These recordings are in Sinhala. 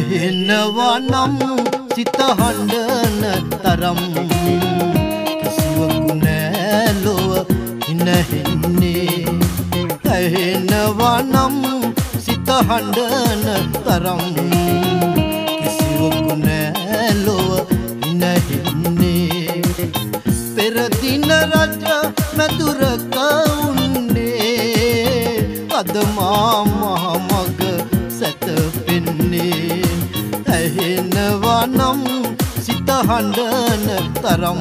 ඇහෙනවා නම් සිත හඬන තරම් කිසිවකු නෑලොව හිනහෙන්නේ. ඇහෙනවා නම් සිත හඬන තරම් කිසිවකු නෑලොව හිනහෙන්නේ. පෙරදින රජ මැදුරක උන්නේ. අදමා මහමග සැතපෙන්නේ. ඇහෙනවා නම් සිත හඬන තරම්.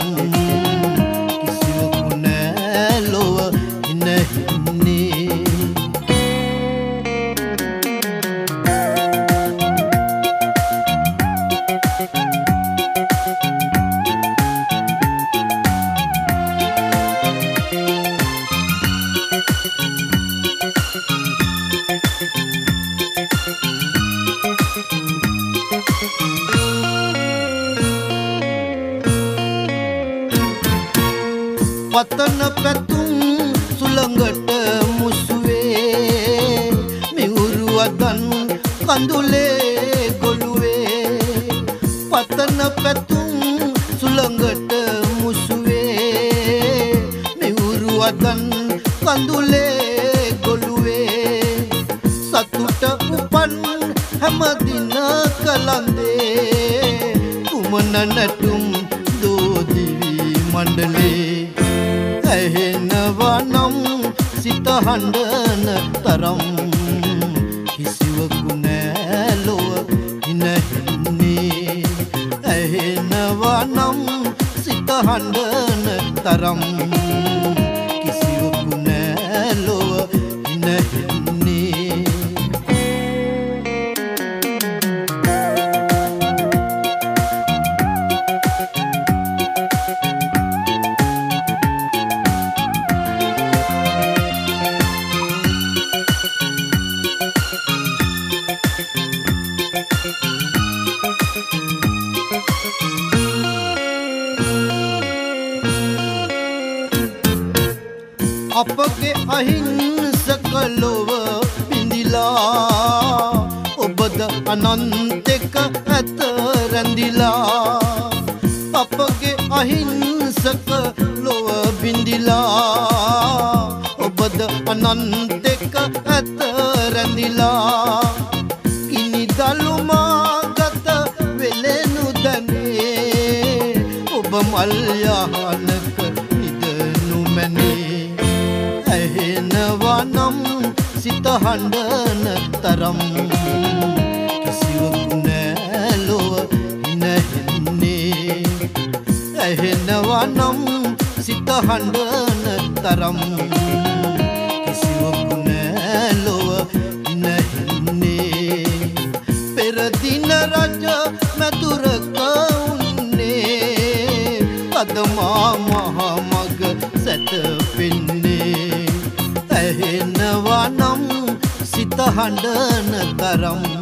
පතන පැතුම් සුළඟට මුසුවේ. මිවුරුවදන් කඳුලේ ගොළුවේ. පතන පැතුම් සුළඟට මුසුවේ. මිවුරුවදන් කඳුලේ ගොළුවේ. සතුට උපන් හැමදින කලන්දේ කුමන නැටුම් දෝදිවී මණ්ඩලේ? ඇහෙනවා නම් සිත හඬන තරම් කිසිවකු නෑලොව හිනහෙන්නේ ඇහෙනවා නම් සිත හඬන තරම් කිසිවකු නෑලොව හිනහෙන්නේ අපගේ අහිංසක ලොව පිඳිලා ඔබද අනන්තෙක ඇත රැඳිලා අපගේ අහිංසක ලොව බිඳිලා ඔබද අනන්තෙක ඇත රැඳිලා. ඉනි දළුමාගත වෙලෙනු දැනේ ඔබ මල්යානක නම් සිත හඬන තරම් කිසිවකු නෑලොව හිනහෙන්නේ. ඇහෙනවා නම් සිත හඬන තරම් කිසිවකු නෑලොව හිනහෙන්නේ. පෙරදින රජ මැතුරක උන්නේ අදමා මහමග සැතපෙන්නේ ඇහෙනවා නම් සිත හඬන තරම්